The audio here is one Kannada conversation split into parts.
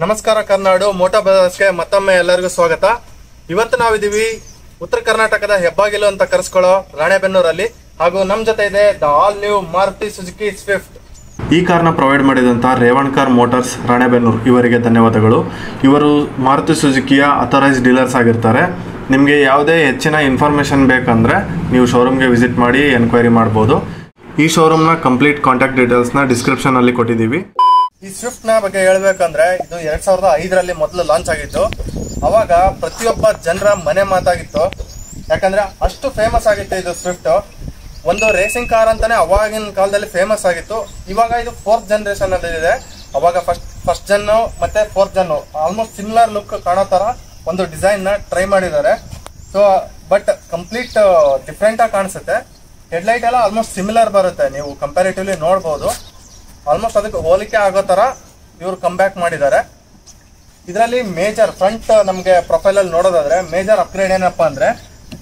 ನಮಸ್ಕಾರ ಕರ್ನಾಡು ಮೋಟಾ ಬ್ರದರ್ಸ್ಗೆ ಮತ್ತೊಮ್ಮೆ ಎಲ್ಲರಿಗೂ ಸ್ವಾಗತ. ಇವತ್ತು ನಾವಿದೀವಿ ಉತ್ತರ ಕರ್ನಾಟಕದ ಹೆಬ್ಬಾಗಿಲು ಅಂತ ಕರೆಸ್ಕೊಳ್ಳೋ ರಾಣೆಬೆನ್ನೂರಲ್ಲಿ. ಹಾಗೂ ನಮ್ಮ ಜೊತೆ ಇದೆ the all new Maruti Suzuki Swift. ಈ ಕಾರ್ನ ಪ್ರೊವೈಡ್ ಮಾಡಿದಂಥ ರೇವಣ್ಕಾರ್ ಮೋಟಾರ್ಸ್ ರಾಣೆಬೆನ್ನೂರು. ಇವರಿಗೆ ಧನ್ಯವಾದಗಳು. ಇವರು ಮಾರುತಿ ಸುಜುಕಿಯ ಅಥರೈಸ್ ಡೀಲರ್ಸ್ ಆಗಿರ್ತಾರೆ. ನಿಮಗೆ ಯಾವುದೇ ಹೆಚ್ಚಿನ ಇನ್ಫಾರ್ಮೇಷನ್ ಬೇಕಂದ್ರೆ ನೀವು ಶೋರೂಮ್ಗೆ ವಿಸಿಟ್ ಮಾಡಿ ಎನ್ಕ್ವೈರಿ ಮಾಡ್ಬೋದು. ಈ ಶೋರೂಮ್ನ ಕಂಪ್ಲೀಟ್ ಕಾಂಟ್ಯಾಕ್ಟ್ ಡೀಟೇಲ್ಸ್ನ ಡಿಸ್ಕ್ರಿಪ್ಷನಲ್ಲಿ ಕೊಟ್ಟಿದ್ದೀವಿ. ಈ ಸ್ವಿಫ್ಟ್ನ ಬಗ್ಗೆ ಹೇಳ್ಬೇಕಂದ್ರೆ ಇದು ಎರಡ್ ಸಾವಿರದ ಐದರಲ್ಲಿ ಮೊದಲು ಲಾಂಚ್ ಆಗಿತ್ತು. ಅವಾಗ ಪ್ರತಿಯೊಬ್ಬ ಜನರ ಮನೆ ಮಾತಾಗಿತ್ತು. ಯಾಕಂದ್ರೆ ಅಷ್ಟು ಫೇಮಸ್ ಆಗಿತ್ತು ಇದು ಸ್ವಿಫ್ಟ್ ಒಂದು ರೇಸಿಂಗ್ ಕಾರ್ ಅಂತಾನೆ ಅವಾಗಿನ ಕಾಲದಲ್ಲಿ ಫೇಮಸ್ ಆಗಿತ್ತು. ಇವಾಗ ಇದು ಫೋರ್ತ್ ಜನರೇಷನ್ ಅಲ್ಲಿ ಇದೆ. ಅವಾಗ ಫಸ್ಟ್ ಫಸ್ಟ್ ಜನ್ನು ಮತ್ತೆ fourth gen almost similar look ಕಾಣೋ ತರ ಒಂದು ಡಿಸೈನ್ನ ಟ್ರೈ ಮಾಡಿದ್ದಾರೆ. ಸೊ ಬಟ್ ಕಂಪ್ಲೀಟ್ ಡಿಫ್ರೆಂಟ್ ಆಗಿ ಕಾಣಿಸುತ್ತೆ. ಹೆಡ್ಲೈಟ್ ಎಲ್ಲ ಆಲ್ಮೋಸ್ಟ್ ಸಿಮಿಲರ್ ಬರುತ್ತೆ. ನೀವು ಕಂಪ್ಯಾರಿಟಿವ್ಲಿ ನೋಡ್ಬೋದು. ಆಲ್ಮೋಸ್ಟ್ ಅದಕ್ಕೆ ಹೋಲಿಕೆ ಆಗೋ ತರ ಇವರು ಕಮ್ ಬ್ಯಾಕ್ ಮಾಡಿದ್ದಾರೆ. ಇದರಲ್ಲಿ ಮೇಜರ್ ಫ್ರಂಟ್ ನಮಗೆ ಪ್ರೊಫೈಲ್ ಅಲ್ಲಿ ನೋಡೋದಾದ್ರೆ ಮೇಜರ್ ಅಪ್ಗ್ರೇಡ್ ಏನಪ್ಪಾ ಅಂದ್ರೆ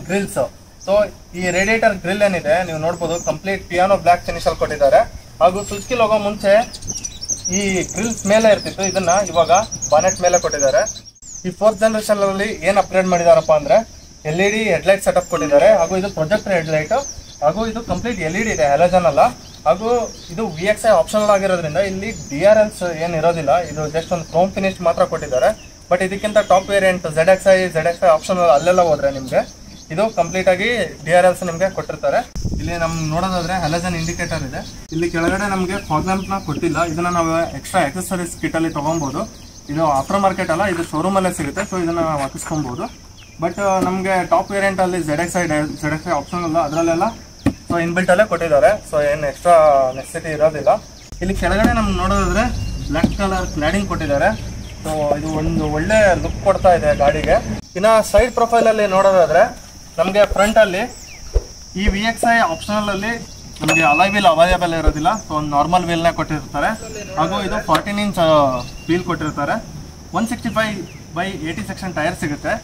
ಗ್ರಿಲ್ಸ್ ಸೊ ಈ ರೇಡಿಯೇಟರ್ ಗ್ರಿಲ್ ಏನಿದೆ, ನೀವು ನೋಡ್ಬೋದು ಕಂಪ್ಲೀಟ್ ಪಿಯಾನೋ ಬ್ಲಾಕ್ ಫಿನಿಶ್ ಅಲ್ಲಿ ಕೊಟ್ಟಿದ್ದಾರೆ. ಹಾಗೂ ಸುಜುಕಿ ಹೋಗೋ ಮುಂಚೆ ಈ ಗ್ರಿಲ್ಸ್ ಮೇಲೆ ಇರ್ತಿತ್ತು. ಇದನ್ನ ಇವಾಗ ಬಾನೆಟ್ ಮೇಲೆ ಕೊಟ್ಟಿದ್ದಾರೆ. ಈ ಫೋರ್ತ್ ಜನರೇಷನ್ ಅಲ್ಲಿ ಏನ್ ಅಪ್ಗ್ರೇಡ್ ಮಾಡಿದಾರಪ್ಪ ಅಂದ್ರೆ L E D headlight setup ಕೊಟ್ಟಿದ್ದಾರೆ. ಹಾಗೂ ಇದು ಪ್ರೊಜೆಕ್ಟ್ ಹೆಡ್ಲೈಟ್ ಹಾಗೂ ಇದು ಕಂಪ್ಲೀಟ್ ಎಲ್ ಇ ಡಿ ಇದೆ ಹ್ಯಾಲೋಜನ್ ಅಲ್ಲ. ಹಾಗೂ ಇದು ವಿ ಎಕ್ಸ್ ಐ ಆಪ್ಷನಲ್ ಆಗಿರೋದ್ರಿಂದ ಇಲ್ಲಿ ಡಿ ಆರ್ ಎಲ್ಸ್ ಏನು ಇರೋದಿಲ್ಲ. ಇದು ಜಸ್ಟ್ ಒಂದು ಕ್ರೋಮ್ ಫಿನಿಶ್ ಮಾತ್ರ ಕೊಟ್ಟಿದ್ದಾರೆ. ಬಟ್ ಇದಕ್ಕಿಂತ top variant Z X I Z X I optional ಅಲ್ಲೆಲ್ಲ ಹೋದ್ರೆ ನಿಮಗೆ ಇದು ಕಂಪ್ಲೀಟ್ ಆಗಿ ಡಿ ಆರ್ ಎಲ್ಸ್ ನಿಮಗೆ ಕೊಟ್ಟಿರ್ತಾರೆ. ಇಲ್ಲಿ ನಮ್ಗೆ ನೋಡೋದಾದ್ರೆ ಹಲಜನ್ ಇಂಡಿಕೇಟರ್ ಇದೆ. ಇಲ್ಲಿ ಕೆಳಗಡೆ ನಮಗೆ ಫಾಗ್ಲಾಂಪ್ನ ಕೊಟ್ಟಿಲ್ಲ. ಇದನ್ನ ನಾವು ಎಕ್ಸ್ಟ್ರಾ ಎಕ್ಸಸರೀಸ್ ಕಿಟ್ ಅಲ್ಲಿ ತಗೊಬಹುದು ಇದು ಆಫ್ಟರ್ ಮಾರ್ಕೆಟ್ ಅಲ್ಲ, ಇದು ಶೋರೂಮ್ ಅಲ್ಲೇ ಸಿಗುತ್ತೆ. ಸೊ ಇದನ್ನ ಹಾಕಿಸ್ಕೊಬಹುದು ಬಟ್ ನಮಗೆ ಟಾಪ್ ವೇರಿಯಂಟ್ ಅಲ್ಲಿ Z X I Z X I option ಅಲ್ಲ. ಅದರಲ್ಲೆಲ್ಲ ಸೊ ಇನ್ಬಿಲ್ಟ್ ಅಲ್ಲೇ ಕೊಟ್ಟಿದ್ದಾರೆ. ಸೊ ಏನು ಎಕ್ಸ್ಟ್ರಾ ನೆಸೆಸಿಟಿ ಇರೋದಿಲ್ಲ. ಇಲ್ಲಿ ಕೆಳಗಡೆ ನಮ್ಗೆ ನೋಡೋದಾದ್ರೆ ಬ್ಲ್ಯಾಕ್ ಕಲರ್ ಕ್ಲಾಡಿಂಗ್ ಕೊಟ್ಟಿದ್ದಾರೆ. ಸೊ ಇದು ಒಂದು ಒಳ್ಳೆ ಲುಕ್ ಕೊಡ್ತಾ ಇದೆ ಗಾಡಿಗೆ. ಇನ್ನ ಸೈಡ್ ಪ್ರೊಫೈಲ್ ಅಲ್ಲಿ ನೋಡೋದಾದ್ರೆ ನಮಗೆ ಫ್ರಂಟ್ ಅಲ್ಲಿ ಈ ವಿ ಎಕ್ಸ್ ಐ ಆಪ್ಷನಲ್ ಅಲ್ಲಿ ನಮಗೆ ಅಲೈ ವೀಲ್ ಅವೈಲೇಬಲ್ ಇರೋದಿಲ್ಲ. ಸೊ ಒಂದು ನಾರ್ಮಲ್ ವೀಲ್ನ ಕೊಟ್ಟಿರ್ತಾರೆ. ಹಾಗೂ ಇದು ಫಾರ್ಟೀನ್ ಇಂಚ್ ವೀಲ್ ಕೊಟ್ಟಿರ್ತಾರೆ. One sixty five by eighty section tyre ಸಿಗುತ್ತೆ.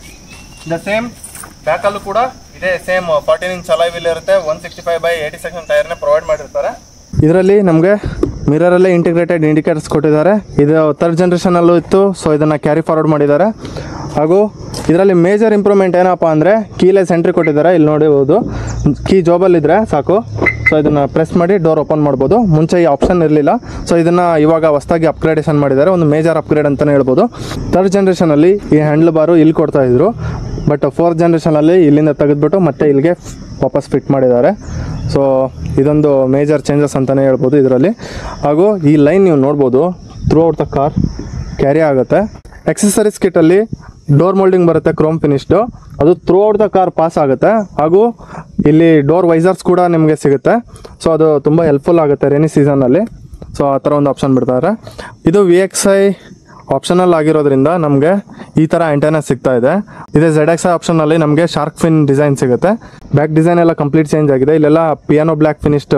ದ ಸೇಮ್ ಬ್ಯಾಕಲ್ಲೂ ಕೂಡ ಇದೇ same fourteen inch alloy wheel ಇರುತ್ತೆ. One sixty five by eighty section ಟೈರ್ನೇ provide ಮಾಡಿರ್ತಾರೆ. ಇದರಲ್ಲಿ ನಮಗೆ ಮಿರರಲ್ಲೇ ಇಂಟಿಗ್ರೇಟೆಡ್ ಇಂಡಿಕೇಟರ್ಸ್ ಕೊಟ್ಟಿದ್ದಾರೆ. ಇದು ಥರ್ಡ್ ಜನ್ರೇಷನಲ್ಲೂ ಇತ್ತು ಸೊ ಇದನ್ನು ಕ್ಯಾರಿ ಫಾರ್ವರ್ಡ್ ಮಾಡಿದ್ದಾರೆ. ಹಾಗೂ ಇದರಲ್ಲಿ ಮೇಜರ್ ಇಂಪ್ರೂವ್ಮೆಂಟ್ ಏನಪ್ಪ ಅಂದರೆ ಕೀಲೆಸ್ ಸೆಂಟ್ರಿ ಕೊಟ್ಟಿದ್ದಾರೆ. ಇಲ್ಲಿ ನೋಡಿಬೋದು ಕೀ ಜಾಬಲ್ಲಿದ್ದರೆ ಸಾಕು. ಸೊ ಇದನ್ನು ಪ್ರೆಸ್ ಮಾಡಿ ಡೋರ್ ಓಪನ್ ಮಾಡ್ಬೋದು. ಮುಂಚೆ ಈ ಆಪ್ಷನ್ ಇರಲಿಲ್ಲ. ಸೊ ಇದನ್ನು ಇವಾಗ ಹೊಸದಾಗಿ ಅಪ್ಗ್ರೇಡೇಷನ್ ಮಾಡಿದ್ದಾರೆ. ಒಂದು ಮೇಜರ್ ಅಪ್ಗ್ರೇಡ್ ಅಂತಲೇ ಹೇಳ್ಬೋದು. ಥರ್ಡ್ ಜನ್ರೇಷನಲ್ಲಿ ಈ ಹ್ಯಾಂಡ್ಲ್ ಬಾರು ಇಲ್ಲಿ ಕೊಡ್ತಾ ಇದ್ರು. ಬಟ್ ಫೋರ್ತ್ ಜನ್ರೇಷನಲ್ಲಿ ಇಲ್ಲಿಂದ ತೆಗೆದ್ಬಿಟ್ಟು ಮತ್ತೆ ಇಲ್ಲಿಗೆ ವಾಪಸ್ ಫಿಟ್ ಮಾಡಿದ್ದಾರೆ. ಸೊ ಇದೊಂದು ಮೇಜರ್ ಚೇಂಜಸ್ ಅಂತಲೇ ಹೇಳ್ಬೋದು ಇದರಲ್ಲಿ. ಹಾಗೂ ಈ ಲೈನ್ ನೀವು ನೋಡ್ಬೋದು throughout the car carry ಆಗುತ್ತೆ ಎಕ್ಸಸರೀಸ್ ಕಿಟ್ಟಲ್ಲಿ ಡೋರ್ ಮೋಲ್ಡಿಂಗ್ ಬರುತ್ತೆ ಕ್ರೋಮ್ ಫಿನಿಶ್ಡು ಅದು throughout the car pass ಆಗುತ್ತೆ. ಹಾಗೂ ಇಲ್ಲಿ ಡೋರ್ ವೈಸರ್ಸ್ ಕೂಡ ನಿಮಗೆ ಸಿಗುತ್ತೆ. ಸೊ ಅದು ತುಂಬ ಹೆಲ್ಪ್ಫುಲ್ ಆಗುತ್ತೆ ರೇನಿ ಸೀಸನಲ್ಲಿ ಸೊ ಆ ಥರ ಒಂದು ಆಪ್ಷನ್ ಬಿಡ್ತಾರೆ. ಇದು ವಿ ಎಕ್ಸ್ ಐ ಆಪ್ಷನಲ್ ಆಗಿರೋದ್ರಿಂದ ನಮಗೆ ಈ ಥರ ಆಂಟೆನಾ ಸಿಗ್ತಾ ಇದೆ. ಇದೇ ಝೆಡ್ ಎಕ್ಸ್ ಆಪ್ಷನಲ್ಲಿ ನಮಗೆ ಶಾರ್ಕ್ ಫಿನ್ ಡಿಸೈನ್ ಸಿಗುತ್ತೆ. ಬ್ಯಾಕ್ ಡಿಸೈನ್ ಎಲ್ಲ ಕಂಪ್ಲೀಟ್ ಚೇಂಜ್ ಆಗಿದೆ. ಇಲ್ಲೆಲ್ಲ ಪಿಯಾನೋ ಬ್ಲ್ಯಾಕ್ ಫಿನಿಶ್ಡ್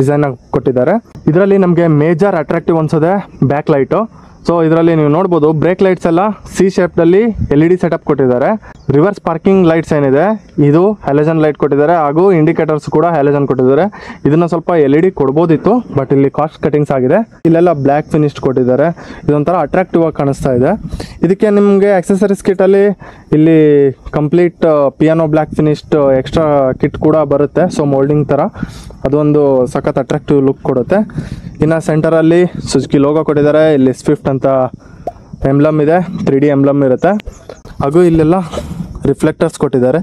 ಡಿಸೈನ್ ಕೊಟ್ಟಿದ್ದಾರೆ. ಇದರಲ್ಲಿ ನಮಗೆ ಮೇಜರ್ ಅಟ್ರಾಕ್ಟಿವ್ ಅನ್ಸೋದೆ ಬ್ಯಾಕ್ ಲೈಟು ಸೊ ಇದರಲ್ಲಿ ನೀವು ನೋಡ್ಬೋದು ಬ್ರೇಕ್ ಲೈಟ್ಸ್ ಎಲ್ಲ ಸಿ ಶೇಪ್ನಲ್ಲಿ ಎಲ್ ಇ ಡಿ ಸೆಟಪ್ ಕೊಟ್ಟಿದ್ದಾರೆ. ರಿವರ್ಸ್ ಪಾರ್ಕಿಂಗ್ ಲೈಟ್ಸ್ ಏನಿದೆ, ಇದು ಹ್ಯಾಲಜನ್ ಲೈಟ್ ಕೊಟ್ಟಿದ್ದಾರೆ, ಹಾಗೂ ಇಂಡಿಕೇಟರ್ಸ್ ಕೂಡ ಹ್ಯಾಲಜನ್ ಕೊಟ್ಟಿದ್ದಾರೆ. ಇದನ್ನ ಸ್ವಲ್ಪ ಎಲ್ ಇ ಡಿ ಕೊಡ್ಬೋದಿತ್ತು ಬಟ್ ಇಲ್ಲಿ ಕಾಸ್ಟ್ ಕಟಿಂಗ್ಸ್ ಆಗಿದೆ. ಇಲ್ಲೆಲ್ಲ ಬ್ಲ್ಯಾಕ್ ಫಿನಿಶ್ಡ್ ಕೊಟ್ಟಿದ್ದಾರೆ. ಇದೊಂಥರ ಅಟ್ರಾಕ್ಟಿವ್ ಆಗಿ ಕಾಣಿಸ್ತಾ ಇದೆ. ಇದಕ್ಕೆ ನಿಮಗೆ ಆಕ್ಸೆಸರೀಸ್ ಕಿಟ್ಟಲ್ಲಿ ಇಲ್ಲಿ complete piano black finished extra kit ಕೂಡ ಬರುತ್ತೆ. ಸೊ ಮೋಲ್ಡಿಂಗ್ ಥರ ಅದೊಂದು ಸಖತ್ ಅಟ್ರಾಕ್ಟಿವ್ ಲುಕ್ ಕೊಡುತ್ತೆ. ಇನ್ನು ಸೆಂಟರಲ್ಲಿ ಸುಜುಕಿ ಲೋಗೋ ಕೊಟ್ಟಿದ್ದಾರೆ. ಇಲ್ಲಿ ಸ್ವಿಫ್ಟ್ ಅಂತ ಎಂಬ್ಲಮ್ ಇದೆ. ತ್ರೀ ಡಿ ಎಂಬ್ಲಮ್ ಇರುತ್ತೆ. ಹಾಗೂ ಇಲ್ಲೆಲ್ಲ ರಿಫ್ಲೆಕ್ಟರ್ಸ್ ಕೊಟ್ಟಿದ್ದಾರೆ.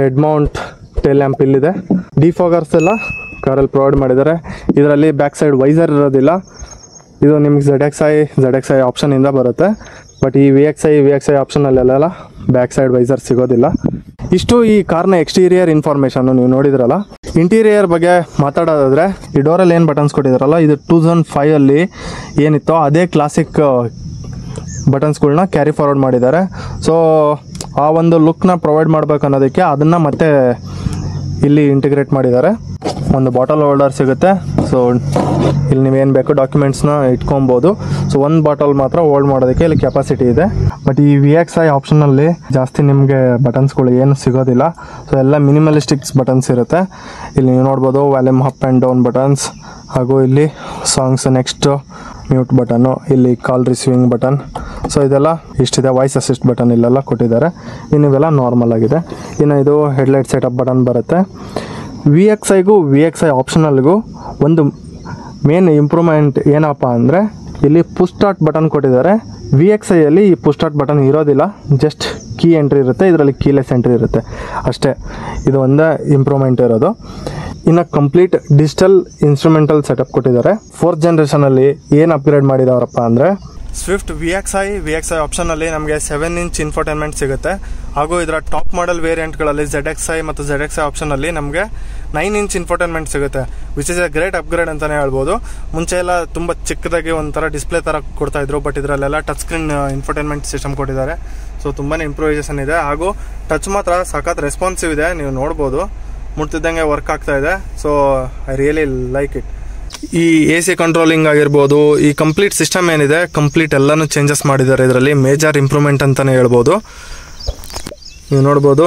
ಹೆಡ್ ಮೌಂಟ್ ಟೇಲ್ ಲ್ಯಾಂಪ್ ಇಲ್ಲಿದೆ. ಡಿಫೋಗರ್ಸ್ ಎಲ್ಲ ಕಾರಲ್ಲಿ ಪ್ರೊವೈಡ್ ಮಾಡಿದ್ದಾರೆ. ಇದರಲ್ಲಿ ಬ್ಯಾಕ್ ಸೈಡ್ ವೈಸರ್ ಇರೋದಿಲ್ಲ. ಇದು ನಿಮ್ಗೆ Z X I Z X I ಆಪ್ಷನಿಂದ ಬರುತ್ತೆ. ಬಟ್ ಈ V X I V X I ಆಪ್ಷನಲ್ಲೆಲ್ಲ back side visor ಸಿಗೋದಿಲ್ಲ. ಇಷ್ಟು ಈ ಕಾರ್ನ ಎಕ್ಸ್ಟೀರಿಯರ್ ಇನ್ಫಾರ್ಮೇಷನ್ ನೀವು ನೋಡಿದ್ರಲ್ಲ. ಇಂಟೀರಿಯರ್ ಬಗ್ಗೆ ಮಾತಾಡೋದಾದ್ರೆ, ಈ ಡೋರಲ್ಲಿ ಏನು ಬಟನ್ಸ್ ಕೊಟ್ಟಿದ್ದಾರಲ್ಲ ಇದು ಟೂ ತೌಸಂಡ್ ಫೈವಲ್ಲಿ ಏನಿತ್ತೋ ಅದೇ ಕ್ಲಾಸಿಕ್ ಬಟನ್ಸ್ಗಳನ್ನ ಕ್ಯಾರಿ ಫಾರ್ವರ್ಡ್ ಮಾಡಿದ್ದಾರೆ. ಸೊ ಆ ಒಂದು ಲುಕ್ನ ಪ್ರೊವೈಡ್ ಮಾಡಬೇಕು ಅನ್ನೋದಕ್ಕೆ ಅದನ್ನು ಮತ್ತೆ ಇಲ್ಲಿ ಇಂಟಿಗ್ರೇಟ್ ಮಾಡಿದ್ದಾರೆ. ಒಂದು ಬಾಟಲ್ ಹೋಲ್ಡರ್ ಸಿಗುತ್ತೆ. ಸೊ ಇಲ್ಲಿ ನೀವೇನು ಬೇಕು ಡಾಕ್ಯುಮೆಂಟ್ಸ್ನ ಇಟ್ಕೊಬೋದು. ಸೊ ಒಂದು ಬಾಟಲ್ ಮಾತ್ರ ಹೋಲ್ಡ್ ಮಾಡೋದಕ್ಕೆ ಇಲ್ಲಿ ಕೆಪಾಸಿಟಿ ಇದೆ. ಬಟ್ ಈ ವಿ ಎಕ್ಸ್ ಐ ಆಪ್ಷನಲ್ಲಿ ಜಾಸ್ತಿ ನಿಮಗೆ ಬಟನ್ಸ್ಗಳು ಏನು ಸಿಗೋದಿಲ್ಲ. ಸೊ ಎಲ್ಲ ಮಿನಿಮಲಿಸ್ಟಿಕ್ಸ್ ಬಟನ್ಸ್ ಇರುತ್ತೆ. ಇಲ್ಲಿ ನೀವು ನೋಡ್ಬೋದು volume up and down buttons ಹಾಗೂ ಇಲ್ಲಿ ಸಾಂಗ್ಸ್ ನೆಕ್ಸ್ಟು ಮ್ಯೂಟ್ ಬಟನ್ನು ಇಲ್ಲಿ ಕಾಲ್ ರಿಸೀವಿಂಗ್ ಬಟನ್ ಸೊ ಇದೆಲ್ಲ ಇಷ್ಟಿದೆ. ವಾಯ್ಸ್ ಅಸಿಸ್ಟ್ ಬಟನ್ ಇಲ್ಲೆಲ್ಲ ಕೊಟ್ಟಿದ್ದಾರೆ. ಇನ್ನು ಇವೆಲ್ಲ ನಾರ್ಮಲ್ ಆಗಿದೆ. ಇನ್ನು ಇದು ಹೆಡ್ಲೈಟ್ ಸೆಟಪ್ ಬಟನ್ ಬರುತ್ತೆ. ವಿ ಎಕ್ಸ್ ಐಗೂ ವಿ ಎಕ್ಸ್ ಐ ಆಪ್ಷನಲ್ಗೂ ಒಂದು ಮೇನ್ ಇಂಪ್ರೂವ್ಮೆಂಟ್ ಏನಪ್ಪ ಅಂದರೆ ಇಲ್ಲಿ ಪುಸ್ಟಾಟ್ ಬಟನ್ ಕೊಟ್ಟಿದ್ದಾರೆ. ವಿ ಎಕ್ಸ್ ಐಯಲ್ಲಿ ಈ ಪುಷ್ ಸ್ಟಾರ್ಟ್ ಬಟನ್ ಇರೋದಿಲ್ಲ. ಜಸ್ಟ್ ಕೀ ಎಂಟ್ರಿ ಇರುತ್ತೆ. ಇದರಲ್ಲಿ ಕೀಲೆಸ್ ಎಂಟ್ರಿ ಇರುತ್ತೆ. ಅಷ್ಟೇ. ಇದು ಒಂದೇ ಇಂಪ್ರೂವ್ಮೆಂಟ್ ಇರೋದು. ಇನ್ನು ಕಂಪ್ಲೀಟ್ ಡಿಜಿಟಲ್ ಇನ್ಸ್ಟ್ರೂಮೆಂಟಲ್ ಸೆಟಪ್ ಕೊಟ್ಟಿದ್ದಾರೆ. ಫೋರ್ತ್ ಜನ್ರೇಷನಲ್ಲಿ ಏನು ಅಪ್ಗ್ರೇಡ್ ಮಾಡಿದವರಪ್ಪ ಅಂದರೆ Swift V X I V X I ಆಪ್ಷನಲ್ಲಿ ನಮಗೆ ಸೆವೆನ್ ಇಂಚ್ ಇನ್ಫೋಟೈನ್ಮೆಂಟ್ ಸಿಗುತ್ತೆ. ಹಾಗೂ ಇದರ ಟಾಪ್ ಮಾಡೆಲ್ ವೇರಿಯಂಟ್ಗಳಲ್ಲಿ ಝೆಡ್ ಎಕ್ಸ್ ಐ ಮತ್ತು ಝೆಡ್ ಎಕ್ಸ್ ಐ ನಮಗೆ ನೈನ್ ಇಂಚ್ ಇನ್ಫೋಟೈನ್ಮೆಂಟ್ ಸಿಗುತ್ತೆ which is a great upgrade ಅಂತಲೇ ಹೇಳ್ಬೋದು. ಮುಂಚೆ ಎಲ್ಲ ತುಂಬ ಚಿಕ್ಕದಾಗಿ ಒಂಥರ ಡಿಸ್ಪ್ಲೇ ಥರ ಕೊಡ್ತಾ ಇದ್ರು ಬಟ್ ಇದರಲ್ಲೆಲ್ಲ ಟಚ್ ಸ್ಕ್ರೀನ್ ಇನ್ಫೋಟೈನ್ಮೆಂಟ್ ಸಿಸ್ಟಮ್ ಕೊಟ್ಟಿದ್ದಾರೆ. ಸೊ ತುಂಬಾ ಇಂಪ್ರೂವೈಸೇಷನ್ ಇದೆ. ಹಾಗೂ ಟಚ್ ಮಾತ್ರ ಸಖತ್ ರೆಸ್ಪಾನ್ಸಿವ್ ಇದೆ. ನೀವು ನೋಡ್ಬೋದು. ಮುಟ್ತಿದ್ದಂಗೆ ವರ್ಕ್ ಆಗ್ತಾ ಇದೆ. So I really like it ಈ ಎ ಸಿ ಕಂಟ್ರೋಲಿಂಗ್ ಆಗಿರ್ಬೋದು, ಈ ಕಂಪ್ಲೀಟ್ ಸಿಸ್ಟಮ್ ಏನಿದೆ ಕಂಪ್ಲೀಟ್ ಎಲ್ಲನೂ ಚೇಂಜಸ್ ಮಾಡಿದ್ದಾರೆ. ಇದರಲ್ಲಿ ಮೇಜರ್ ಇಂಪ್ರೂವ್ಮೆಂಟ್ ಅಂತಲೇ ಹೇಳ್ಬೋದು. ನೀವು ನೋಡ್ಬೋದು,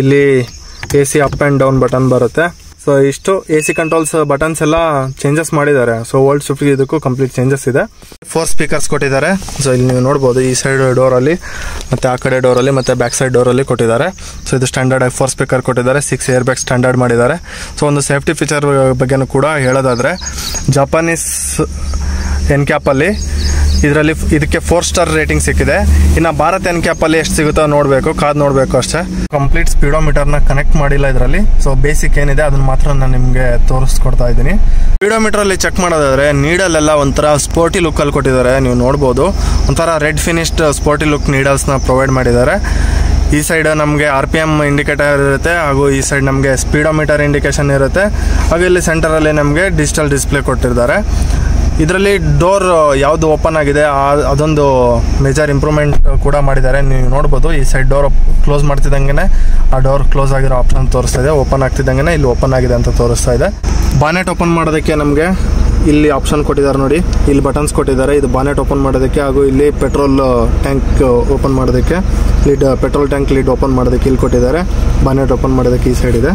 ಇಲ್ಲಿ A C up and down button ಬರುತ್ತೆ. ಸೊ ಇಷ್ಟು ಎ ಸಿ ಕಂಟ್ರೋಲ್ಸ್ ಬಟನ್ಸ್ ಎಲ್ಲ ಚೇಂಜಸ್ ಮಾಡಿದ್ದಾರೆ. ಸೊ ಓಲ್ಡ್ ಸ್ವಿಫ್ಟ್ ಇದಕ್ಕೂ ಕಂಪ್ಲೀಟ್ ಚೇಂಜಸ್ ಇದೆ. ಫೋರ್ ಸ್ಪೀಕರ್ಸ್ ಕೊಟ್ಟಿದ್ದಾರೆ. ಸೊ ಇಲ್ಲಿ ನೀವು ನೋಡ್ಬೋದು, ಈ ಸೈಡ್ ಡೋರಲ್ಲಿ ಮತ್ತು ಆ ಕಡೆ ಡೋರಲ್ಲಿ ಮತ್ತು ಬ್ಯಾಕ್ ಸೈಡ್ ಡೋರಲ್ಲಿ ಕೊಟ್ಟಿದ್ದಾರೆ. ಸೊ ಇದು ಸ್ಟ್ಯಾಂಡರ್ಡ್ ಆಗಿ ಫೋರ್ ಸ್ಪೀಕರ್ ಕೊಟ್ಟಿದ್ದಾರೆ. ಸಿಕ್ಸ್ ಏರ್ ಬ್ಯಾಗ್ ಸ್ಟ್ಯಾಂಡರ್ಡ್ ಮಾಡಿದ್ದಾರೆ. ಸೊ ಒಂದು ಸೇಫ್ಟಿ ಫೀಚರ್ ಬಗ್ಗೆನೂ ಕೂಡ ಹೇಳೋದಾದರೆ ಜಪಾನೀಸ್ ಎನ್ ಕ್ಯಾಪಲ್ಲಿ ಇದರಲ್ಲಿ ಇದಕ್ಕೆ ಫೋರ್ ಸ್ಟಾರ್ ರೇಟಿಂಗ್ ಸಿಕ್ಕಿದೆ. ಇನ್ನು ಭಾರತ್ ಎನ್ ಕ್ಯಾಪಲ್ಲಿ ಎಷ್ಟು ಸಿಗುತ್ತೋ ನೋಡಬೇಕು, ಕಾದು ನೋಡಬೇಕು ಅಷ್ಟೇ. ಕಂಪ್ಲೀಟ್ ಸ್ಪೀಡೋಮೀಟರ್ನ ಕನೆಕ್ಟ್ ಮಾಡಿಲ್ಲ ಇದರಲ್ಲಿ. ಸೊ ಬೇಸಿಕ್ ಏನಿದೆ, ಅದನ್ನ ಮಾತ್ರ ನಾನು ನಿಮಗೆ ತೋರಿಸ್ಕೊಡ್ತಾ ಇದ್ದೀನಿ. ಸ್ಪೀಡೋಮೀಟರಲ್ಲಿ ಚೆಕ್ ಮಾಡೋದಾದ್ರೆ ನೀಡಲ್ಲೆಲ್ಲ ಒಂಥರ ಸ್ಪೋರ್ಟಿ ಲುಕ್ಕಲ್ಲಿ ಕೊಟ್ಟಿದ್ದಾರೆ. ನೀವು ನೋಡ್ಬೋದು. ಒಂಥರ ರೆಡ್ ಫಿನಿಶ್ಡ್ ಸ್ಪೋರ್ಟಿ ಲುಕ್ ನೀಡಲ್ಸ್ನ ಪ್ರೊವೈಡ್ ಮಾಡಿದ್ದಾರೆ. ಈ ಸೈಡ್ ನಮಗೆ ಆರ್ ಪಿ ಎಂ ಇಂಡಿಕೇಟರ್ ಇರುತ್ತೆ, ಹಾಗೂ ಈ ಸೈಡ್ ನಮಗೆ ಸ್ಪೀಡೋಮೀಟರ್ ಇಂಡಿಕೇಶನ್ ಇರುತ್ತೆ. ಹಾಗೂ ಇಲ್ಲಿ ಸೆಂಟರಲ್ಲಿ ನಮಗೆ ಡಿಜಿಟಲ್ ಡಿಸ್ಪ್ಲೇ ಕೊಟ್ಟಿದ್ದಾರೆ. ಇದರಲ್ಲಿ ಡೋರ್ ಯಾವುದು ಓಪನ್ ಆಗಿದೆ ಅದೊಂದು ಮೇಜರ್ ಇಂಪ್ರೂವ್ಮೆಂಟ್ ಕೂಡ ಮಾಡಿದ್ದಾರೆ. ನೀವು ನೋಡ್ಬೋದು, ಈ ಸೈಡ್ ಡೋರ್ ಕ್ಲೋಸ್ ಮಾಡ್ತಿದ್ದಂಗೆ ಆ ಡೋರ್ ಕ್ಲೋಸ್ ಆಗಿರೋ ಆಪ್ಷನ್ ತೋರಿಸ್ತಾ ಇದೆ. ಓಪನ್ ಆಗ್ತಿದ್ದಂಗೆ ಇಲ್ಲಿ ಓಪನ್ ಆಗಿದೆ ಅಂತ ತೋರಿಸ್ತಾ ಇದೆ. ಬಾನೆಟ್ ಓಪನ್ ಮಾಡೋದಕ್ಕೆ ನಮಗೆ ಇಲ್ಲಿ ಆಪ್ಷನ್ ಕೊಟ್ಟಿದ್ದಾರೆ ನೋಡಿ. ಇಲ್ಲಿ ಬಟನ್ಸ್ ಕೊಟ್ಟಿದ್ದಾರೆ. ಇದು ಬಾನೆಟ್ ಓಪನ್ ಮಾಡೋದಕ್ಕೆ ಹಾಗೂ ಇಲ್ಲಿ ಪೆಟ್ರೋಲ್ ಟ್ಯಾಂಕ್ ಓಪನ್ ಮಾಡೋದಕ್ಕೆ lid petrol tank lid open ಮಾಡೋದಕ್ಕೆ ಇಲ್ಲಿ ಕೊಟ್ಟಿದ್ದಾರೆ. ಬಾನೆಟ್ ಓಪನ್ ಮಾಡೋದಕ್ಕೆ ಈ ಸೈಡ್ ಇದೆ.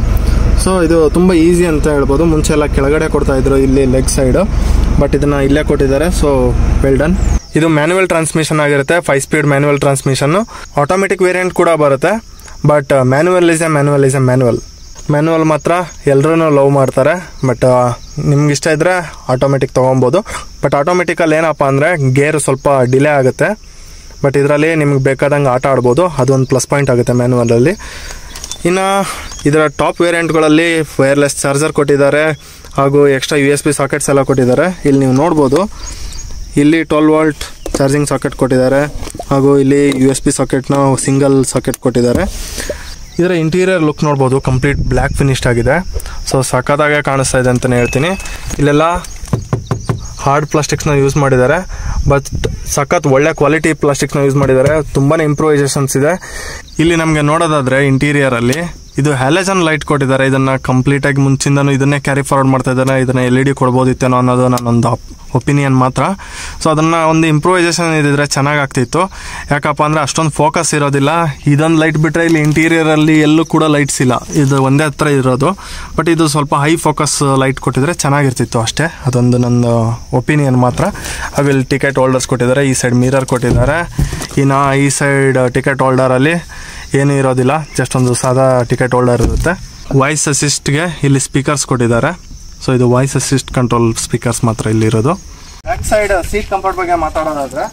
ಸೊ ಇದು ತುಂಬ ಈಸಿ ಅಂತ ಹೇಳ್ಬೋದು. ಮುಂಚೆ ಎಲ್ಲ ಕೆಳಗಡೆ ಕೊಡ್ತಾ ಇದ್ರು, ಇಲ್ಲಿ ಲೆಗ್ ಸೈಡ್ ಬಟ್ ಇದನ್ನ ಇಲ್ಲೇ ಕೊಟ್ಟಿದ್ದಾರೆ ಸೊ ವೆಲ್ ಡನ್ ಇದು ಮ್ಯಾನುವಲ್ ಟ್ರಾನ್ಸ್ಮಿಷನ್ ಆಗಿರುತ್ತೆ five speed manual transmission automatic variant ಕೂಡ ಬರುತ್ತೆ but manual is a manual is a manual manual ಮಾತ್ರ ಎಲ್ಲರೂ ಲವ್ ಮಾಡ್ತಾರೆ ಬಟ್ ನಿಮ್ಗೆ ಇಷ್ಟ ಇದ್ರೆ ಆಟೋಮೆಟಿಕ್ ತೊಗೊಬೋದು. ಬಟ್ ಆಟೋಮೆಟಿಕಲ್ಲಿ ಏನಪ್ಪ ಅಂದರೆ ಗೇರ್ ಸ್ವಲ್ಪ ಡಿಲೇ ಆಗುತ್ತೆ ಬಟ್ ಇದರಲ್ಲಿ ನಿಮ್ಗೆ ಬೇಕಾದಂಗೆ ಆಟ ಆಡ್ಬೋದು ಅದೊಂದು ಪ್ಲಸ್ ಪಾಯಿಂಟ್ ಆಗುತ್ತೆ ಮ್ಯಾನ್ಯುವಲಲ್ಲಿ ಇನ್ನು, ಇದರ ಟಾಪ್ ವೇರಿಯಂಟ್ಗಳಲ್ಲಿ ವೈರ್ಲೆಸ್ ಚಾರ್ಜರ್ ಕೊಟ್ಟಿದ್ದಾರೆ. ಹಾಗೂ extra U S B sockets ಎಲ್ಲ ಕೊಟ್ಟಿದ್ದಾರೆ. ಇಲ್ಲಿ ನೀವು ನೋಡ್ಬೋದು. ಇಲ್ಲಿ ಟ್ವೆಲ್ ವಾಲ್ಟ್ ಚಾರ್ಜಿಂಗ್ ಸಾಕೆಟ್ ಕೊಟ್ಟಿದ್ದಾರೆ. ಹಾಗೂ ಇಲ್ಲಿ ಯು ಎಸ್ ಬಿ ಸಾಕೆಟ್ನ ಸಿಂಗಲ್ ಸಾಕೆಟ್ ಕೊಟ್ಟಿದ್ದಾರೆ. ಇದರ ಇಂಟೀರಿಯರ್ ಲುಕ್ ನೋಡ್ಬೋದು. ಕಂಪ್ಲೀಟ್ ಬ್ಲ್ಯಾಕ್ ಫಿನಿಶ್ಡ್ ಆಗಿದೆ. ಸೊ ಸಖತ್ತಾಗೆ ಕಾಣಿಸ್ತಾ ಇದೆ ಅಂತಲೇ ಹೇಳ್ತೀನಿ. ಇಲ್ಲೆಲ್ಲ ಹಾರ್ಡ್ ಪ್ಲಾಸ್ಟಿಕ್ಸ್ನ ಯೂಸ್ ಮಾಡಿದ್ದಾರೆ. ಬಟ್ ಸಖತ್ ಒಳ್ಳೆ ಕ್ವಾಲಿಟಿ ಪ್ಲಾಸ್ಟಿಕ್ಸ್ನ ಯೂಸ್ ಮಾಡಿದ್ದಾರೆ. ತುಂಬಾ ಇಂಪ್ರೂವೈಸೇಷನ್ಸ್ ಇದೆ. ಇಲ್ಲಿ ನಮಗೆ ನೋಡೋದಾದರೆ ಇಂಟೀರಿಯರಲ್ಲಿ ಇದು ಹ್ಯಾಲೆಜನ್ ಲೈಟ್ ಕೊಟ್ಟಿದ್ದಾರೆ. ಇದನ್ನ ಕಂಪ್ಲೀಟ್ ಆಗಿ ಮುಂಚಿಂದನೂ ಇದನ್ನೇ ಕ್ಯಾರಿ ಫಾರ್ವರ್ಡ್ ಮಾಡ್ತಾ ಇದ್ದಾರೆ. ಇದನ್ನ ಎಲ್ ಇ ಡಿ ಕೊಡ್ಬೋದಿತ್ತೇನೋ ಅನ್ನೋದು ನನ್ನೊಂದು ಒಪಿನಿಯನ್ ಮಾತ್ರ. ಸೊ ಅದನ್ನ ಒಂದು ಇಂಪ್ರೂವೈಸೇಷನ್ ಇದ್ರೆ ಚೆನ್ನಾಗಿ ಆಗ್ತಿತ್ತು ಯಾಕಪ್ಪ ಅಂದ್ರೆ ಅಷ್ಟೊಂದು ಫೋಕಸ್ ಇರೋದಿಲ್ಲ. ಇದೊಂದು ಲೈಟ್ ಬಿಟ್ರೆ ಇಲ್ಲಿ ಇಂಟೀರಿಯರ್ ಅಲ್ಲಿ ಎಲ್ಲೂ ಕೂಡ ಲೈಟ್ಸ್ ಇಲ್ಲ. ಇದು ಒಂದೇ ಹತ್ರ ಇರೋದು. ಬಟ್ ಇದು ಸ್ವಲ್ಪ ಹೈ ಫೋಕಸ್ ಲೈಟ್ ಕೊಟ್ಟಿದ್ರೆ ಚೆನ್ನಾಗಿರ್ತಿತ್ತು ಅಷ್ಟೇ. ಅದೊಂದು ನನ್ನ ಒಪಿನಿಯನ್ ಮಾತ್ರ. ಅವಿಲ್ಲಿ ಟಿಕೆಟ್ ಹೋಲ್ಡರ್ಸ್ ಕೊಟ್ಟಿದ್ದಾರೆ. ಈ ಸೈಡ್ ಮಿರರ್ ಕೊಟ್ಟಿದ್ದಾರೆ. ಇನ್ನು ಈ ಸೈಡ್ ಟಿಕೆಟ್ ಹೋಲ್ಡರಲ್ಲಿ ಏನೂ ಇರೋದಿಲ್ಲ ಜಸ್ಟ್ ಒಂದು ಸಾದಾ ಟಿಕೆಟ್ ಹೋಲ್ಡರ್ ಇರುತ್ತೆ. ವಾಯ್ಸ್ ಅಸಿಸ್ಟ್ಗೆ ಇಲ್ಲಿ ಸ್ಪೀಕರ್ಸ್ ಕೊಟ್ಟಿದ್ದಾರೆ. ಸೊ ಇದು ವಾಯ್ಸ್ ಅಸಿಸ್ಟ್ ಕಂಟ್ರೋಲ್ ಸ್ಪೀಕರ್ಸ್ ಮಾತ್ರ ಇಲ್ಲಿರೋದು ಬ್ಯಾಕ್ ಸೈಡ್ ಸೀಟ್ ಕಂಫರ್ಟ್ ಬಗ್ಗೆ ಮಾತಾಡೋದಾದ್ರೆ,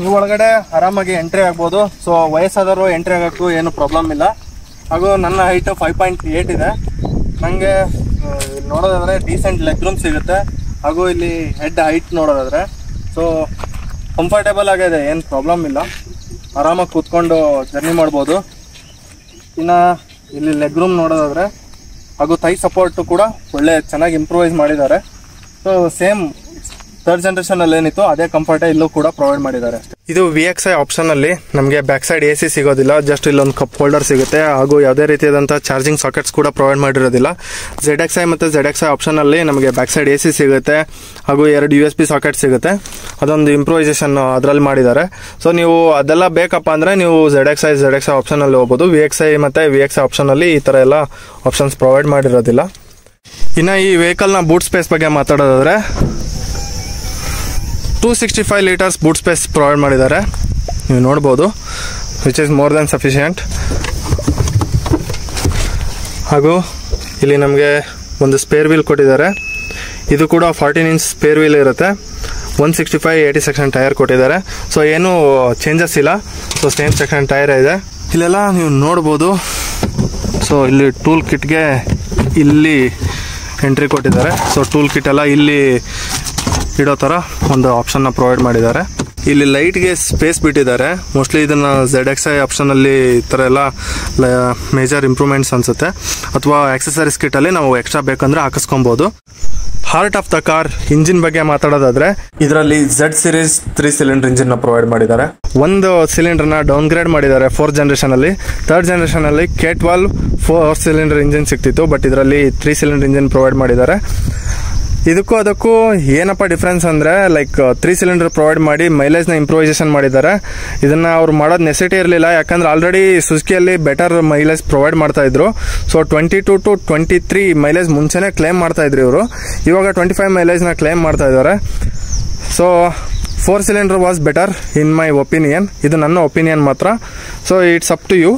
ನೀವು ಒಳಗಡೆ ಆರಾಮಾಗಿ ಎಂಟ್ರಿ ಆಗ್ಬೋದು. ಸೊ ವಯಸ್ಸಾದವರು ಎಂಟ್ರಿ ಆಗೋಕ್ಕೂ ಏನು ಪ್ರಾಬ್ಲಮ್ ಇಲ್ಲ. ಹಾಗೂ ನನ್ನ ಹೈಟ್ ಫೈವ್ ಪಾಯಿಂಟ್ ಏಯ್ಟ್ ಇದೆ. ನನಗೆ ನೋಡೋದಾದರೆ ಡೀಸೆಂಟ್ ಲೆಗ್ ರೂಮ್ ಸಿಗುತ್ತೆ. ಹಾಗೂ ಇಲ್ಲಿ ಹೆಡ್ ಹೈಟ್ ನೋಡೋದಾದರೆ. ಸೊ ಕಂಫರ್ಟೇಬಲ್ ಆಗಿದೆ ಏನು ಪ್ರಾಬ್ಲಮ್ ಇಲ್ಲ. ಆರಾಮಾಗಿ ಕೂತ್ಕೊಂಡು ಜರ್ನಿ ಮಾಡ್ಬೋದು. ಇನ್ನು ಇಲ್ಲಿ ಲೆಗ್ ರೂಮ್ ನೋಡೋದಾದರೆ, ಹಾಗೂ ಥೈ ಸಪೋರ್ಟು ಕೂಡ ಒಳ್ಳೆ ಚೆನ್ನಾಗಿ ಇಂಪ್ರೂವೈಸ್ ಮಾಡಿದ್ದಾರೆ. ಸೊ ಸೇಮ್ ಥರ್ಡ್ ಜನ್ರೇಷನಲ್ಲಿ ಏನಿತ್ತು ಅದೇ ಕಂಫರ್ಟೇ ಇಲ್ಲೂ ಕೂಡ ಪ್ರೊವೈಡ್ ಮಾಡಿದ್ದಾರೆ ಇದು ವಿ ಎಕ್ಸ್ ಐ ಆಪ್ಷನ್ ಅಲ್ಲಿ ನಮಗೆ ಬ್ಯಾಕ್ ಸೈಡ್ ಎ ಸಿ ಸಿಗೋದಿಲ್ಲ. ಜಸ್ಟ್ ಇಲ್ಲೊಂದು ಕಪ್ ಹೋಲ್ಡರ್ ಸಿಗುತ್ತೆ. ಹಾಗೂ ಯಾವುದೇ ರೀತಿಯಾದಂತಹ ಚಾರ್ಜಿಂಗ್ ಸಾಕೆಟ್ಸ್ ಕೂಡ ಪ್ರೊವೈಡ್ ಮಾಡಿರೋದಿಲ್ಲ. ಝೆಡ್ ಎಕ್ಸ್ ಐ ಮತ್ತು ಝೆಡ್ ಎಕ್ಸ್ ಐ ಆಪ್ಷನ್ ಅಲ್ಲಿ ನಮಗೆ ಬ್ಯಾಕ್ ಸೈಡ್ ಎ ಸಿ ಸಿಗುತ್ತೆ. ಹಾಗೂ ಎರಡು ಯು ಎಸ್ ಪಿ ಸಾಕೆಟ್ ಸಿಗುತ್ತೆ. ಅದೊಂದು ಇಂಪ್ರೂವೈಸೇಷನ್ ಅದರಲ್ಲಿ ಮಾಡಿದ್ದಾರೆ. ಸೊ ನೀವು ಅದೆಲ್ಲ ಬೇಕಪ್ಪ ಅಂದರೆ ನೀವು Z X I Z X I option ಅಲ್ಲಿ ಹೋಗ್ಬೋದು. ವಿ ಎಕ್ಸ್ ಐ ಮತ್ತು ವಿ ಎಕ್ಸ್ ಐ ಆಪ್ಷನ್ ಅಲ್ಲಿ ಈ ಥರ ಎಲ್ಲ ಆಪ್ಷನ್ಸ್ ಪ್ರೊವೈಡ್ ಮಾಡಿರೋದಿಲ್ಲ. ಇನ್ನು ಈ ವೆಹಿಕಲ್ನ ಬೂಟ್ ಸ್ಪೇಸ್ ಬಗ್ಗೆ ಮಾತಾಡೋದಾದ್ರೆ two sixty five litres boot space provide ಮಾಡಿದ್ದಾರೆ. ನೀವು ನೋಡ್ಬೋದು which is more than sufficient ಹಾಗೂ ಇಲ್ಲಿ ನಮಗೆ ಒಂದು ಸ್ಪೇರ್ ವೀಲ್ ಕೊಟ್ಟಿದ್ದಾರೆ. ಇದು ಕೂಡ ಫಾರ್ಟೀನ್ ಇಂಚ್ ಸ್ಪೇರ್ ವೀಲ್ ಇರುತ್ತೆ. One sixty five eighty section tyre ಕೊಟ್ಟಿದ್ದಾರೆ. ಸೊ ಏನೂ ಚೇಂಜಸ್ ಇಲ್ಲ. ಸೊ ಸೇಮ್ ಸೆಕ್ಷನ್ ಟೈರ್ ಇದೆ. ಇಲ್ಲೆಲ್ಲ ನೀವು ನೋಡ್ಬೋದು. ಸೊ ಇಲ್ಲಿ ಟೂಲ್ ಕಿಟ್ಗೆ ಇಲ್ಲಿ ಎಂಟ್ರಿ ಕೊಟ್ಟಿದ್ದಾರೆ. ಸೊ ಟೂಲ್ ಕಿಟ್ ಎಲ್ಲ ಇಲ್ಲಿ ಇಡೋ ಥರ ಒಂದು ಆಪ್ಷನ್ನ ಪ್ರೊವೈಡ್ ಮಾಡಿದ್ದಾರೆ. ಇಲ್ಲಿ ಲೈಟ್ಗೆ ಸ್ಪೇಸ್ ಬಿಟ್ಟಿದ್ದಾರೆ. ಮೋಸ್ಟ್ಲಿ ಇದನ್ನು ಝೆಡ್ ಎಕ್ಸ್ ಐ ಆಪ್ಷನಲ್ಲಿ ಈ ಥರ ಎಲ್ಲ ಮೇಜರ್ ಇಂಪ್ರೂವ್ಮೆಂಟ್ಸ್ ಅನ್ಸುತ್ತೆ. ಅಥವಾ ಆಕ್ಸೆಸರೀಸ್ ಕಿಟ್ಟಲ್ಲಿ ನಾವು ಎಕ್ಸ್ಟ್ರಾ ಬೇಕಂದ್ರೆ ಹಾಕಿಸ್ಕೊಬೋದು. Heart of the car engine ಬಗ್ಗೆ ಮಾತಾಡೋದಾದ್ರೆ, ಇದರಲ್ಲಿ ಝೆಡ್ ಸಿರೀಸ್ ತ್ರೀ ಸಿಲಿಂಡರ್ ಇಂಜಿನ್ನ ಪ್ರೊವೈಡ್ ಮಾಡಿದ್ದಾರೆ. ಒಂದು ಸಿಲಿಂಡರ್ನ ಡೌನ್ ಗ್ರೇಡ್ ಮಾಡಿದ್ದಾರೆ ಫೋರ್ತ್ ಜನರೇಷನ್ ಅಲ್ಲಿ. ಥರ್ಡ್ ಜನರೇಷನ್ ಅಲ್ಲಿ K twelve four cylinder engine ಸಿಕ್ತಿತ್ತು ಬಟ್ ಇದರಲ್ಲಿ ತ್ರೀ ಸಿಲಿಂಡರ್ ಇಂಜಿನ್ ಪ್ರೊವೈಡ್ ಮಾಡಿದ್ದಾರೆ. ಇದಕ್ಕೂ ಅದಕ್ಕೂ ಏನಪ್ಪ ಡಿಫ್ರೆನ್ಸ್ ಅಂದರೆ ಲೈಕ್ ತ್ರೀ ಸಿಲಿಂಡರ್ ಪ್ರೊವೈಡ್ ಮಾಡಿ ಮೈಲೇಜ್ನ ಇಂಪ್ರೂವೈಸೇಷನ್ ಮಾಡಿದ್ದಾರೆ ಇದನ್ನು ಅವ್ರು ಮಾಡೋದು ನೆಸಿಟಿ ಇರಲಿಲ್ಲ, ಯಾಕಂದ್ರೆ ಆಲ್ರೆಡಿ ಸುಜುಕಿಯಲ್ಲಿ ಬೆಟರ್ ಮೈಲೇಜ್ ಪ್ರೊವೈಡ್ ಮಾಡ್ತಾ ಇದ್ರು. So twenty two to twenty three mileage ಮುಂಚೆನೇ ಕ್ಲೇಮ್ ಮಾಡ್ತಾ ಇದ್ರು ಇವರು. ಇವಾಗ ಟ್ವೆಂಟಿ ಫೈವ್ ಮೈಲೇಜ್ನ ಕ್ಲೇಮ್ ಮಾಡ್ತಾ ಇದ್ದಾರೆ. So four cylinder was better in my opinion ಇದು ನನ್ನ ಒಪಿನಿಯನ್ ಮಾತ್ರ. So it's up to you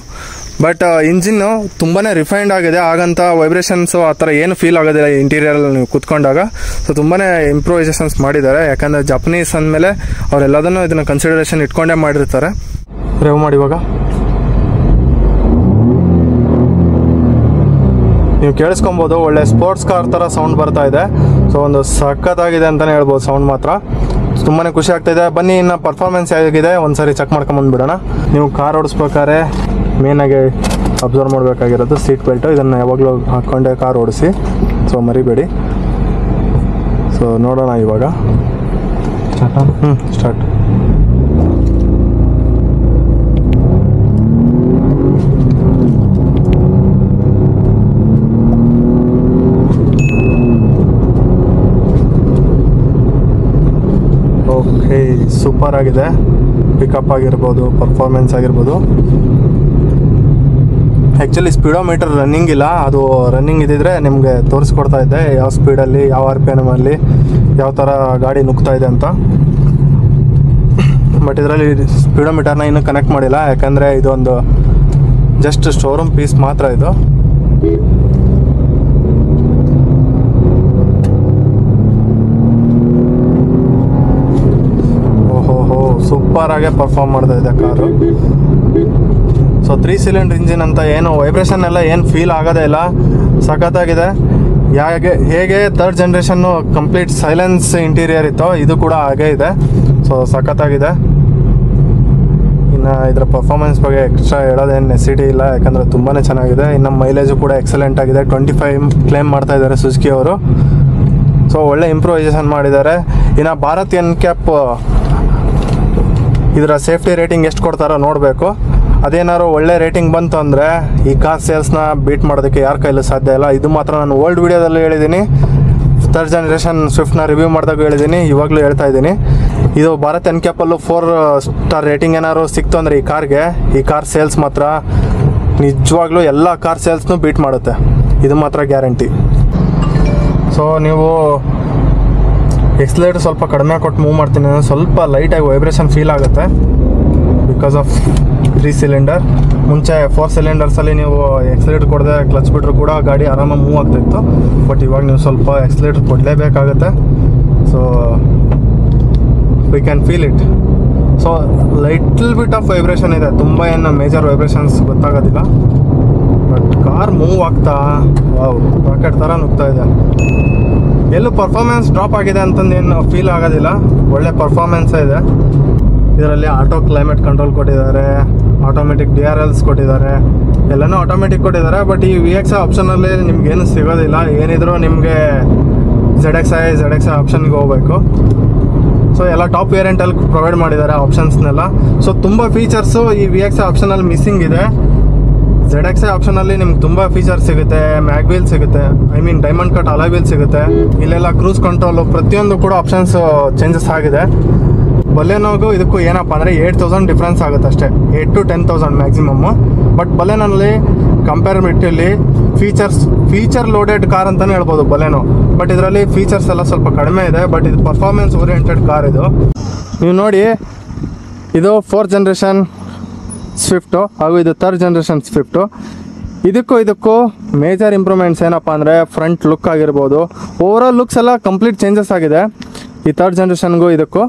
but engine ತುಂಬಾನೇ ರಿಫೈನ್ಡ್ ಆಗಿದೆ. ಹಾಗಂತ ವೈಬ್ರೇಷನ್ಸ್ ಆ ಥರ ಏನು ಫೀಲ್ ಆಗೋದಿಲ್ಲ ಇಂಟೀರಿಯರ್ ನೀವು ಕೂತ್ಕೊಂಡಾಗ. ಸೊ ತುಂಬಾನೇ ಇಂಪ್ರೂವೈಸೇಷನ್ಸ್ ಮಾಡಿದ್ದಾರೆ. ಯಾಕಂದ್ರೆ ಜಪನೀಸ್ ಅಂದಮೇಲೆ ಅವರೆಲ್ಲದನ್ನು ಇದನ್ನ ಕನ್ಸಿಡರೇಷನ್ ಇಟ್ಕೊಂಡೇ ಮಾಡಿರ್ತಾರೆ. ರೇವ್ ಮಾಡಿ ಇವಾಗ. ನೀವು ಕೇಳಿಸ್ಕೊಬೋದು, ಒಳ್ಳೆ ಸ್ಪೋರ್ಟ್ಸ್ ಕಾರ್ ಥರ ಸೌಂಡ್ ಬರ್ತಾ ಇದೆ. ಸೊ ಒಂದು ಸಖತ್ತಾಗಿದೆ ಅಂತಲೇ ಹೇಳ್ಬೋದು ಸೌಂಡ್ ಮಾತ್ರ. ತುಂಬಾ ಖುಷಿ ಆಗ್ತಾ ಇದೆ. ಬನ್ನಿ, ಇನ್ನು ಪರ್ಫಾರ್ಮೆನ್ಸ್ ಹೇಗಿದೆ? ಒಂದ್ಸರಿ ಚೆಕ್ ಮಾಡ್ಕೊಂಬಂದ್ಬಿಡೋಣ ನೀವು ಕಾರ್ ಓಡಿಸ್ಬೇಕಾದ್ರೆ ಮೇನಾಗಿ ಅಬ್ಸರ್ವ್ ಮಾಡಬೇಕಾಗಿರೋದು ಸೀಟ್ ಬೆಲ್ಟು ಇದನ್ನು ಯಾವಾಗಲೂ ಹಾಕ್ಕೊಂಡೆ ಕಾರ್ ಓಡಿಸಿ. ಸೊ ಮರಿಬೇಡಿ. ಸೊ ನೋಡೋಣ ಇವಾಗ. ಹ್ಞೂ ಸ್ಟಾರ್ಟ್ ಓಕೆ ಸೂಪರ್ ಆಗಿದೆ. ಪಿಕಪ್ ಆಗಿರ್ಬೋದು ಪರ್ಫಾರ್ಮೆನ್ಸ್ ಆಗಿರ್ಬೋದು. ಆ್ಯಕ್ಚುಲಿ ಸ್ಪೀಡೋಮೀಟರ್ ರನ್ನಿಂಗ್ ಇಲ್ಲ. ಅದು ರನ್ನಿಂಗ್ ಇದ್ದಿದ್ರೆ ನಿಮಗೆ ತೋರಿಸ್ಕೊಡ್ತಾ ಇದ್ದೆ, ಯಾವ ಸ್ಪೀಡಲ್ಲಿ ಯಾವ ಆರ್ ಪಿ ಎಮ್ಮಲ್ಲಿ ಯಾವ ಥರ ಗಾಡಿ ನುಗ್ತಾ ಇದೆ ಅಂತ. ಬಟ್ ಇದರಲ್ಲಿ ಸ್ಪೀಡೋಮೀಟರ್ನ ಇನ್ನೂ ಕನೆಕ್ಟ್ ಮಾಡಿಲ್ಲ. ಯಾಕಂದರೆ ಇದೊಂದು ಜಸ್ಟ್ ಶೋರೂಮ್ ಪೀಸ್ ಮಾತ್ರ ಇದು. ಓಹೋ ಸೂಪರ್ ಆಗೇ ಪರ್ಫಾರ್ಮ್ ಮಾಡ್ತಾ ಇದೆ car. So three cylinder engine ಅಂತ ಏನು ವೈಬ್ರೇಷನ್ ಎಲ್ಲ ಏನು ಫೀಲ್ ಆಗೋದೇ ಇಲ್ಲ. ಸಖತ್ತಾಗಿದೆ. ಹೇಗೆ ಹೇಗೆ third generation complete silence interior ಇತ್ತು, ಇದು ಕೂಡ ಹಾಗೇ ಇದೆ. ಸೊ ಸಖತ್ತಾಗಿದೆ. ಇನ್ನು ಇದರ ಪರ್ಫಾರ್ಮೆನ್ಸ್ ಬಗ್ಗೆ ಎಕ್ಸ್ಟ್ರಾ ಹೇಳೋದೇನು ನೆಸಿಟಿ ಇಲ್ಲ, ಯಾಕಂದರೆ ತುಂಬಾ ಚೆನ್ನಾಗಿದೆ. ಇನ್ನು ಮೈಲೇಜು ಕೂಡ ಎಕ್ಸಲೆಂಟ್ ಆಗಿದೆ. ಟ್ವೆಂಟಿ ಫೈವ್ ಕ್ಲೇಮ್ ಮಾಡ್ತಾ ಇದ್ದಾರೆ ಸುಜುಕಿ ಅವರು. ಸೊ ಒಳ್ಳೆ ಇಂಪ್ರೂವೈಸೇಷನ್ ಮಾಡಿದ್ದಾರೆ. ಇನ್ನು ಭಾರತ್ ಎನ್ ಕ್ಯಾಪ್ ಇದರ ಸೇಫ್ಟಿ ರೇಟಿಂಗ್ ಎಷ್ಟು ಕೊಡ್ತಾರೋ ನೋಡಬೇಕು. ಅದೇನಾದ್ರು ಒಳ್ಳೆ ರೇಟಿಂಗ್ ಬಂತು ಅಂದರೆ ಈ ಕಾರ್ ಸೇಲ್ಸ್ನ ಬೀಟ್ ಮಾಡೋದಕ್ಕೆ ಯಾರ ಕೈಲೂ ಸಾಧ್ಯ ಇಲ್ಲ. ಇದು ಮಾತ್ರ ನಾನು ಓಲ್ಡ್ ವಿಡಿಯೋದಲ್ಲಿ ಹೇಳಿದ್ದೀನಿ ಥರ್ಡ್ ಜನ್ರೇಷನ್ ಸ್ವಿಫ್ಟ್ನ ರಿವ್ಯೂ ಮಾಡಿದಾಗ ಹೇಳಿದ್ದೀನಿ ಇವಾಗಲೂ ಹೇಳ್ತಾ ಇದ್ದೀನಿ ಇದು ಭಾರತ್ ಎನ್ ಕ್ಯಾಪಲ್ಲೂ ಫೋರ್ ಸ್ಟಾರ್ ರೇಟಿಂಗ್ ಏನಾದ್ರು ಸಿಕ್ತು ಅಂದರೆ ಈ ಕಾರ್ಗೆ ಈ ಕಾರ್ ಸೇಲ್ಸ್ ಮಾತ್ರ ನಿಜವಾಗ್ಲೂ ಎಲ್ಲ ಕಾರ್ ಸೇಲ್ಸ್ನು ಬೀಟ್ ಮಾಡುತ್ತೆ. ಇದು ಮಾತ್ರ ಗ್ಯಾರಂಟಿ ಸೊ ನೀವು ಎಕ್ಸ್ಲೇಟರ್ ಸ್ವಲ್ಪ ಕಡಿಮೆ ಕೊಟ್ಟು ಮೂವ್ ಮಾಡ್ತೀನಿ ಸ್ವಲ್ಪ ಲೈಟಾಗಿ ವೈಬ್ರೇಷನ್ ಫೀಲ್ ಆಗುತ್ತೆ. ಬಿಕಾಸ್ ಆಫ್ ತ್ರೀ ಸಿಲಿಂಡರ್ ಮುಂಚೆ ಫೋರ್ ಸಿಲಿಂಡರ್ಸಲ್ಲಿ ನೀವು ಎಕ್ಸಲೇಟ್ರ್ ಕೊಡದೆ ಕ್ಲಚ್ ಬಿಟ್ಟರು ಕೂಡ ಗಾಡಿ ಆರಾಮಾಗಿ ಮೂವ್ ಆಗ್ತಿತ್ತು. ಬಟ್ ಇವಾಗ ನೀವು ಸ್ವಲ್ಪ accelerator ಕೊಡಲೇಬೇಕಾಗುತ್ತೆ. So we can feel it so little bit of vibration ಇದೆ. ತುಂಬ ಏನು ಮೇಜರ್ ವೈಬ್ರೇಷನ್ಸ್ ಗೊತ್ತಾಗೋದಿಲ್ಲ. ಬಟ್ ಕಾರ್ ಮೂವ್ ಆಗ್ತಾ ವಾವ್ ರಾಕೆಟ್ ಥರ ನುಗ್ತಾ ಇದೆ. ಎಲ್ಲೂ ಪರ್ಫಾರ್ಮೆನ್ಸ್ ಡ್ರಾಪ್ ಆಗಿದೆ ಅಂತಂದು ಏನು ಫೀಲ್ ಆಗೋದಿಲ್ಲ. ಒಳ್ಳೆ ಪರ್ಫಾರ್ಮೆನ್ಸೇ ಇದೆ. ಇದರಲ್ಲಿ ಆಟೋ ಕ್ಲೈಮೇಟ್ ಕಂಟ್ರೋಲ್ ಕೊಟ್ಟಿದ್ದಾರೆ ಆಟೋಮೆಟಿಕ್ ಡಿ ಆರ್ ಎಲ್ಸ್ ಕೊಟ್ಟಿದ್ದಾರೆ, ಎಲ್ಲನೂ ಆಟೋಮೆಟಿಕ್ ಕೊಟ್ಟಿದ್ದಾರೆ ಬಟ್ ಈ ವಿ ಎಕ್ಸ್ ಆಪ್ಷನಲ್ಲಿ ನಿಮ್ಗೇನು ಸಿಗೋದಿಲ್ಲ. ಏನಿದ್ರೂ ನಿಮಗೆ Z X I Z X I ಆಪ್ಷನ್ಗೆ ಹೋಗ್ಬೇಕು. ಸೊ ಎಲ್ಲ ಟಾಪ್ ವೇರಿಯಂಟಲ್ಲಿ ಪ್ರೊವೈಡ್ ಮಾಡಿದ್ದಾರೆ ಆಪ್ಷನ್ಸ್ನೆಲ್ಲ ಸೊ ತುಂಬ ಫೀಚರ್ಸು ಈ ವಿ ಎಕ್ಸ್ ಆಪ್ಷನಲ್ಲಿ ಮಿಸ್ಸಿಂಗ್ ಇದೆ. ಝೆಡ್ ಎಕ್ಸ್ ಆಪ್ಷನಲ್ಲಿ ನಿಮ್ಗೆ ತುಂಬ ಫೀಚರ್ಸ್ ಸಿಗುತ್ತೆ ಮ್ಯಾಗ್ ವೀಲ್ ಸಿಗುತ್ತೆ I mean diamond cut alloy wheel ಸಿಗುತ್ತೆ. ಇಲ್ಲೆಲ್ಲ ಕ್ರೂಸ್ ಕಂಟ್ರೋಲು ಪ್ರತಿಯೊಂದು ಕೂಡ ಆಪ್ಷನ್ಸ್ ಚೇಂಜಸ್ ಆಗಿದೆ. ಬಲೆನೋಗೂ ಇದಕ್ಕೂ ಏನಪ್ಪ ಅಂದರೆ ಏಯ್ಟ್ ತೌಸಂಡ್ ಡಿಫ್ರೆನ್ಸ್ ಆಗುತ್ತೆ ಅಷ್ಟೇ. Eight to ten thousand maximum but ಬಲೆನಲ್ಲಿ ಕಂಪೇರ್ಬಿಟ್ಟಲ್ಲಿ ಫೀಚರ್ಸ್ ಫೀಚರ್ ಲೋಡೆಡ್ ಕಾರ್ ಅಂತಲೇ ಹೇಳ್ಬೋದು ಬಲೆನೋ. ಬಟ್ ಇದರಲ್ಲಿ ಫೀಚರ್ಸ್ ಎಲ್ಲ ಸ್ವಲ್ಪ ಕಡಿಮೆ ಇದೆ ಬಟ್ ಇದು ಪರ್ಫಾರ್ಮೆನ್ಸ್ ಓರಿಯೆಂಟೆಡ್ ಕಾರ್ ಇದು. ನೀವು ನೋಡಿ, ಇದು ಫೋರ್ತ್ ಜನ್ರೇಷನ್ ಸ್ವಿಫ್ಟು ಹಾಗೂ ಇದು ಥರ್ಡ್ ಜನ್ರೇಷನ್ ಸ್ವಿಫ್ಟು ಇದಕ್ಕೂ ಇದಕ್ಕೂ ಮೇಜರ್ ಇಂಪ್ರೂವ್ಮೆಂಟ್ಸ್ ಏನಪ್ಪ ಅಂದರೆ ಫ್ರಂಟ್ ಲುಕ್ ಆಗಿರ್ಬೋದು. ಓವರಾಲ್ ಲುಕ್ಸ್ ಎಲ್ಲ ಕಂಪ್ಲೀಟ್ ಚೇಂಜಸ್ ಆಗಿದೆ ಈ ಥರ್ಡ್ ಜನ್ರೇಷನ್ಗೂ ಇದಕ್ಕೂ.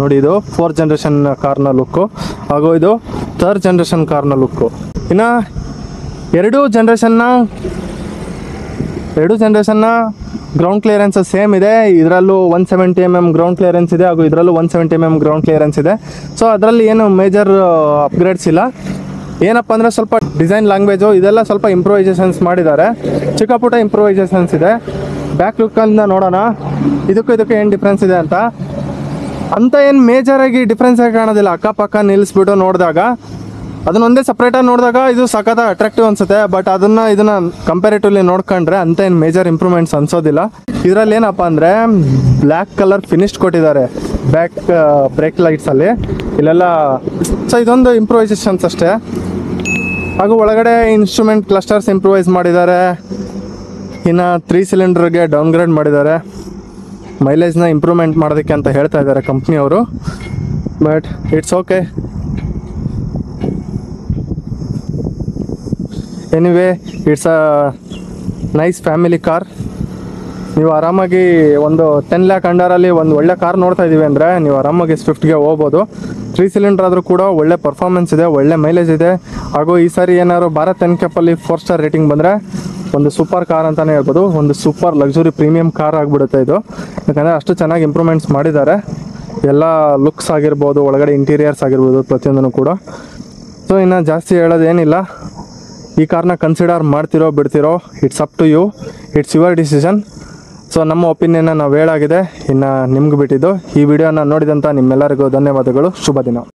ನೋಡಿ ಇದು ಫೋರ್ತ್ ಜನ್ರೇಷನ್ ಕಾರ್ನ ಲುಕ್ಕು ಹಾಗೂ ಇದು ಥರ್ಡ್ ಜನ್ರೇಷನ್ ಕಾರ್ನ ಲುಕ್ಕು ಇನ್ನು ಎರಡೂ ಜನ್ರೇಷನ್ನ ಎರಡು ಜನ್ರೇಷನ್ನ ಗ್ರೌಂಡ್ ಕ್ಲಿಯರೆನ್ಸ್ ಸೇಮ್ ಇದೆ. ಇದರಲ್ಲೂ one seventy M M ground clearance ಇದೆ ಹಾಗೂ ಇದರಲ್ಲೂ one seventy M M ground clearance ಇದೆ. ಸೊ ಅದರಲ್ಲಿ ಏನು ಮೇಜರ್ ಅಪ್ಗ್ರೇಡ್ಸ್ ಇಲ್ಲ. ಏನಪ್ಪ ಅಂದರೆ ಸ್ವಲ್ಪ ಡಿಸೈನ್ ಲ್ಯಾಂಗ್ವೇಜು ಇದೆಲ್ಲ ಸ್ವಲ್ಪ ಇಂಪ್ರೂವೈಸೇಷನ್ಸ್ ಮಾಡಿದ್ದಾರೆ. ಚಿಕ್ಕ ಪುಟ್ಟ ಇದೆ. ಬ್ಯಾಕ್ ಲುಕ್ಕಲ್ಲಿ ನೋಡೋಣ. ಇದಕ್ಕೂ ಇದಕ್ಕೂ ಏನು ಡಿಫ್ರೆನ್ಸ್ ಇದೆ ಅಂತ. ಅಂತ ಏನು ಮೇಜರಾಗಿ ಡಿಫ್ರೆನ್ಸ್ ಆಗಿ ಕಾಣೋದಿಲ್ಲ. ಅಕ್ಕಪಕ್ಕ ನಿಲ್ಲಿಸ್ಬಿಟ್ಟು ನೋಡಿದಾಗ, ಅದನ್ನ ಒಂದೇ ಸಪ್ರೇಟಾಗಿ ನೋಡಿದಾಗ ಇದು ಸಖತ್ ಅಟ್ರಾಕ್ಟಿವ್ ಅನ್ಸುತ್ತೆ. ಬಟ್ ಅದನ್ನ ಇದನ್ನ ಕಂಪೇರಿಟಿವ್ಲಿ ನೋಡ್ಕೊಂಡ್ರೆ ಅಂತ ಏನು ಮೇಜರ್ ಇಂಪ್ರೂವ್ಮೆಂಟ್ಸ್ ಅನ್ಸೋದಿಲ್ಲ. ಇದರಲ್ಲಿ ಏನಪ್ಪ ಅಂದರೆ ಬ್ಲ್ಯಾಕ್ ಕಲರ್ ಫಿನಿಶ್ ಕೊಟ್ಟಿದ್ದಾರೆ. ಬ್ಯಾಕ್ ಬ್ರೇಕ್ ಲೈಟ್ಸಲ್ಲಿ ಇಲ್ಲೆಲ್ಲ ಸೊ ಇದೊಂದು ಇಂಪ್ರೂವೈಸೇಷನ್ಸ್ ಅಷ್ಟೇ. ಹಾಗೂ ಒಳಗಡೆ ಇನ್ಸ್ಟ್ರೂಮೆಂಟ್ ಕ್ಲಸ್ಟರ್ಸ್ ಇಂಪ್ರೂವೈಸ್ ಮಾಡಿದ್ದಾರೆ. ಇನ್ನು ತ್ರೀ ಸಿಲಿಂಡರ್ಗೆ ಡೌನ್ಗ್ರೇಡ್ ಮಾಡಿದ್ದಾರೆ. ಮೈಲೇಜ್ನ ಇಂಪ್ರೂವ್ಮೆಂಟ್ ಮಾಡೋದಕ್ಕೆ ಅಂತ ಹೇಳ್ತಾ ಇದ್ದಾರೆ ಕಂಪ್ನಿಯವರು but it's okay anyway it's a nice family car ನೀವು ಆರಾಮಾಗಿ ಒಂದು ಟೆನ್ ಲ್ಯಾಕ್ ಅಂಡರಲ್ಲಿ ಒಂದು ಒಳ್ಳೆ ಕಾರ್ ನೋಡ್ತಾ ಇದ್ದೀವಿ ಅಂದರೆ ನೀವು ಆರಾಮಾಗಿ ಸ್ವಿಫ್ಟ್ಗೆ ಹೋಗ್ಬೋದು. ತ್ರೀ ಸಿಲಿಂಡರ್ ಆದರೂ ಕೂಡ ಒಳ್ಳೆ ಪರ್ಫಾರ್ಮೆನ್ಸ್ ಇದೆ, ಒಳ್ಳೆ ಮೈಲೇಜ್ ಇದೆ. ಹಾಗೂ ಈ ಸಾರಿ ಏನಾದ್ರು ಭಾರತ್ ಎನ್ ಕ್ಯಾಪಲ್ಲಿ ಫೋರ್ ಸ್ಟಾರ್ ರೇಟಿಂಗ್ ಬಂದರೆ ಒಂದು ಸೂಪರ್ ಕಾರ್ ಅಂತಲೇ ಹೇಳ್ಬೋದು. ಒಂದು ಸೂಪರ್ ಲಕ್ಸುರಿ ಪ್ರೀಮಿಯಂ ಕಾರ್ ಆಗಿಬಿಡುತ್ತೆ ಇದು. ಯಾಕಂದರೆ ಅಷ್ಟು ಚೆನ್ನಾಗಿ ಇಂಪ್ರೂವ್ಮೆಂಟ್ಸ್ ಮಾಡಿದ್ದಾರೆ. ಎಲ್ಲ ಲುಕ್ಸ್ ಆಗಿರ್ಬೋದು, ಒಳಗಡೆ ಇಂಟೀರಿಯರ್ಸ್ ಆಗಿರ್ಬೋದು ಪ್ರತಿಯೊಂದನ್ನು ಕೂಡ. ಸೊ ಇನ್ನು ಜಾಸ್ತಿ ಹೇಳೋದೇನಿಲ್ಲ. ಈ ಕಾರ್ನ ಕನ್ಸಿಡರ್ ಮಾಡ್ತಿರೋ, ಬಿಡ್ತಿರೋ it's up to you it's your decision so ನಮ್ಮ ಒಪಿನಿಯನ್ನ ನಾವು ಹೇಳಾಗಿದೆ. ಇನ್ನು ನಿಮ್ಗೆ ಬಿಟ್ಟಿದ್ದು. ಈ ವಿಡಿಯೋನ ನೋಡಿದಂಥ ನಿಮ್ಮೆಲ್ಲರಿಗೂ ಧನ್ಯವಾದಗಳು. ಶುಭ ದಿನ.